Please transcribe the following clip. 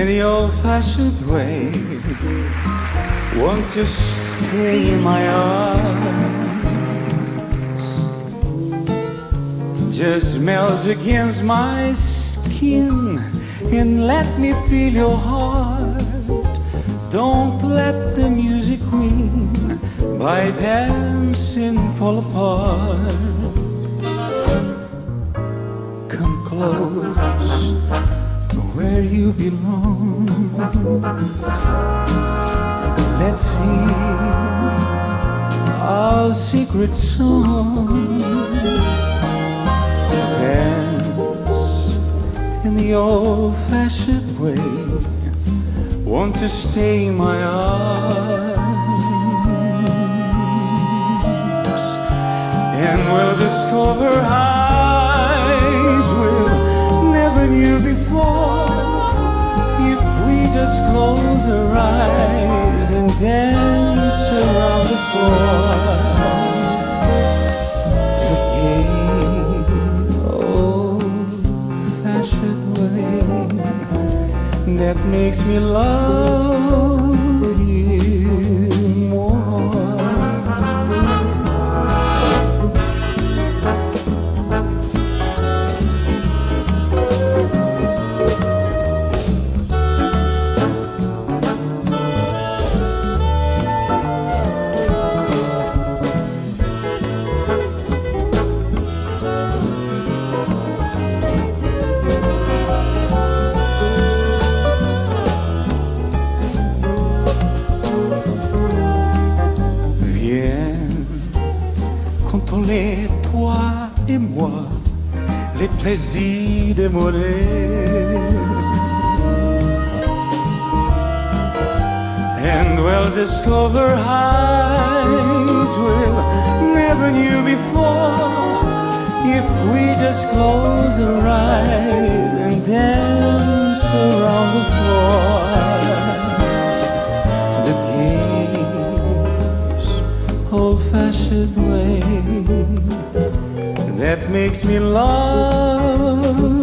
In the old fashioned way. Won't you stay in my arms? Just melt against my skin and let me feel your heart. Don't let the music win by dancing fall apart. Come close where you belong. Let's sing our secret song. Dance in the old fashioned way. Want to stay in my arms and we'll discover highs eyes and dance around the floor. The old-fashioned way that makes me love you contrôler toi et moi les plaisirs démodés. And we'll discover highs we'll never knew before if we just close our eyes and dance around the floor. Old-fashioned way that makes me love